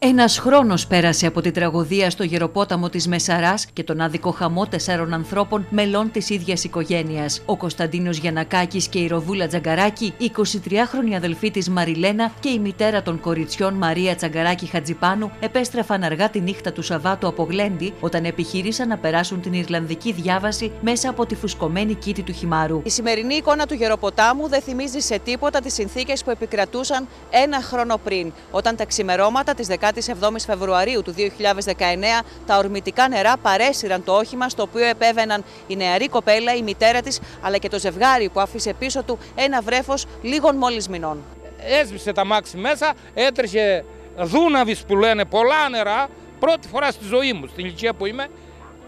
Ένας χρόνος πέρασε από τη τραγωδία στο γεροπόταμο της Μεσαράς και τον άδικο χαμό τεσσάρων ανθρώπων μελών της ίδιας οικογένειας. Ο Κωνσταντίνος Γιανακάκη και η Ροβούλα Τζαγκαράκη, η 23χρονη αδελφή της Μαριλένα και η μητέρα των κοριτσιών Μαρία Τζαγκαράκη Χατζιπάνου επέστρεφαν αργά τη νύχτα του Σαββάτου από Γλέντι όταν επιχείρησαν να περάσουν την Ιρλανδική διάβαση μέσα από τη φουσκωμένη κήτη του χυμάρου. Η σημερινή εικόνα του γεροποτάμου δεν θυμίζει σε τίποτα τις συνθήκες που επικρατούσαν ένα χρόνο πριν, όταν τα ξημερώματα της 17 Φεβρουαρίου του 2019 τα ορμητικά νερά παρέσυραν το όχημα στο οποίο επέβαιναν η νεαρή κοπέλα, η μητέρα της αλλά και το ζευγάρι που άφησε πίσω του ένα βρέφος λίγων μόλις μηνών. Έσβησε τα μάξι μέσα, έτρεχε δούναβης που λένε πολλά νερά, πρώτη φορά στη ζωή μου, στην ηλικία που είμαι,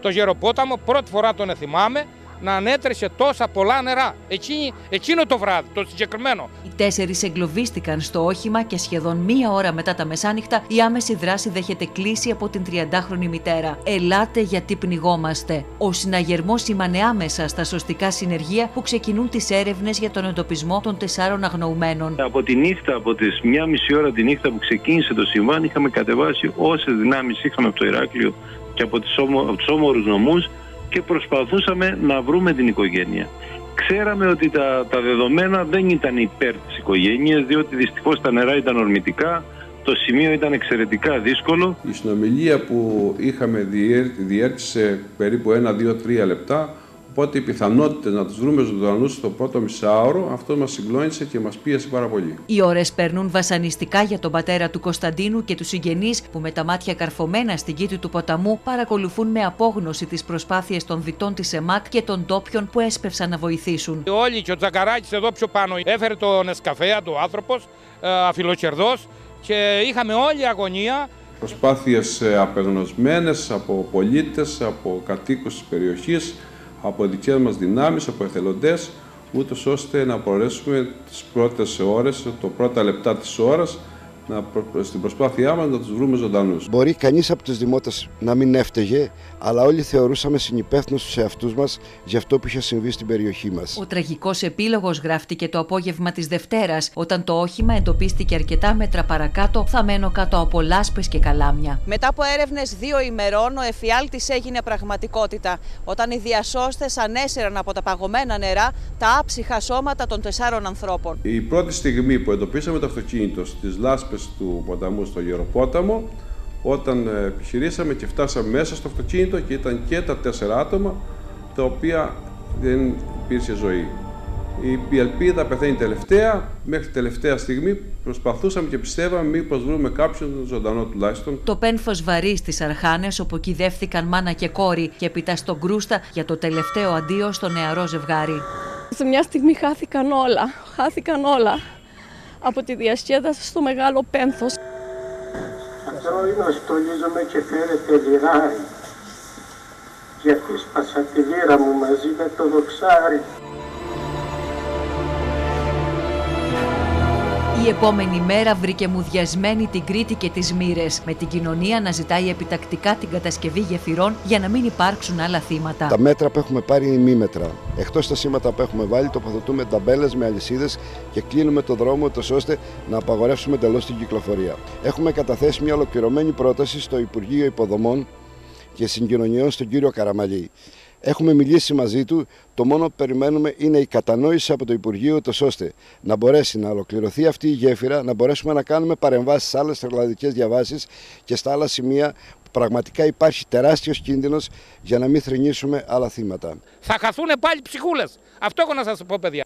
το γεροπόταμο, πρώτη φορά τον θυμάμαι, να ανέτρεσε τόσα πολλά νερά. Εκείνη, εκείνο το βράδυ, το συγκεκριμένο. Οι τέσσερις εγκλωβίστηκαν στο όχημα και σχεδόν μία ώρα μετά τα μεσάνυχτα η άμεση δράση δέχεται κλίση από την 30χρονη μητέρα. Ελάτε γιατί πνιγόμαστε. Ο συναγερμός σήμανε άμεσα στα σωστικά συνεργεία που ξεκινούν τις έρευνες για τον εντοπισμό των τεσσάρων αγνοουμένων. Από τη νύχτα, από τις μία μισή ώρα τη νύχτα που ξεκίνησε το συμβάν, είχαμε κατεβάσει όσες δυνάμεις είχαμε από το Ηράκλειο και από, τους όμορους νομούς και προσπαθούσαμε να βρούμε την οικογένεια. Ξέραμε ότι τα, τα δεδομένα δεν ήταν υπέρ της οικογένειας, διότι δυστυχώς τα νερά ήταν ορμητικά, το σημείο ήταν εξαιρετικά δύσκολο. Η συνομιλία που είχαμε διέρχησε περίπου ένα, δύο, τρία λεπτά Οπότε οι πιθανότητες να τους βρούμε ζωντανούς στο πρώτο μισάωρο, αυτό μας συγκλώνησε και μας πίεσε πάρα πολύ. Οι ώρες περνούν βασανιστικά για τον πατέρα του Κωνσταντίνου και τους συγγενείς που με τα μάτια καρφωμένα στην κήτη του ποταμού παρακολουθούν με απόγνωση τις προσπάθειες των διτών της ΕΜΑΚ και των τόπιων που έσπευσαν να βοηθήσουν. Όλοι και ο Τζακαράκη εδώ πιο πάνω έφερε τον Εσκαφέα, του άνθρωπος, ε, αφιλοκερδό και είχαμε όλη αγωνία προσπάθειες ε, απεγνωσμένες από πολίτες, από κατοίκους της περιοχής από δικές μας δυνάμεις, από εθελοντές, ούτως ώστε να μπορέσουμε τις πρώτες ώρες, το πρώτα λεπτά της ώρας, να, στην προσπάθειά μας να τους βρούμε ζωντανούς. Μπορεί κανείς από τους δημότες να μην έφταιγε, αλλά όλοι θεωρούσαμε συνυπεύθυνους τους εαυτούς μας για αυτό που είχε συμβεί στην περιοχή μας. Ο τραγικός επίλογος γράφτηκε το απόγευμα της Δευτέρας, όταν το όχημα εντοπίστηκε αρκετά μέτρα παρακάτω, θαμένο κάτω από λάσπες και καλάμια. Μετά από έρευνες δύο ημερών, ο εφιάλτης έγινε πραγματικότητα, όταν οι διασώστες ανέσυραν από τα παγωμένα νερά τα άψυχα σώματα των τεσσάρων ανθρώπων. Η πρώτη στιγμή που εντοπίσαμε το αυτοκίνητο στις λάσπες του ποταμού στο Γεροπόταμο όταν ε, επιχειρήσαμε και φτάσαμε μέσα στο αυτοκίνητο και ήταν και τα τέσσερα άτομα τα οποία δεν υπήρξε ζωή. Η ελπίδα πεθαίνει τελευταία. Μέχρι τελευταία στιγμή προσπαθούσαμε και πιστεύαμε μήπως βρούμε κάποιον ζωντανό τουλάχιστον. Το πένθο βαρύ στις Αρχάνες, όπου κυδεύτηκαν μάνα και κόρη, και έπειτα στον Κρούστα για το τελευταίο αντίο στο νεαρό ζευγάρι. Σε μια στιγμή χάθηκαν όλα. Χάθηκαν όλα από τη διασκέδαση στο μεγάλο πένθος. Αντρώινο στολίζομαι και φέρετε λιράρι, γιατί σπάσα τη λύρα μου μαζί με το δοξάρι. Η επόμενη μέρα βρήκε μουδιασμένη την Κρήτη και τις Μύρες, με την κοινωνία να ζητάει επιτακτικά την κατασκευή γεφυρών για να μην υπάρξουν άλλα θύματα. Τα μέτρα που έχουμε πάρει είναι ημίμετρα. Εκτός τα σήματα που έχουμε βάλει, τοποθετούμε ταμπέλες με αλυσίδες και κλείνουμε το δρόμο ώστε να απαγορεύσουμε εντελώς την κυκλοφορία. Έχουμε καταθέσει μια ολοκληρωμένη πρόταση στο Υπουργείο Υποδομών και Συγκοινωνιών στον κύριο Καραμαλή. Έχουμε μιλήσει μαζί του. Το μόνο που περιμένουμε είναι η κατανόηση από το Υπουργείο, το ώστε να μπορέσει να ολοκληρωθεί αυτή η γέφυρα, να μπορέσουμε να κάνουμε παρεμβάσεις σε άλλες τρελαδικές διαβάσεις και στα άλλα σημεία που πραγματικά υπάρχει τεράστιος κίνδυνος για να μην θρυνήσουμε άλλα θύματα. Θα χαθούν πάλι ψυχούλες. Αυτό έχω να σας πω, παιδιά.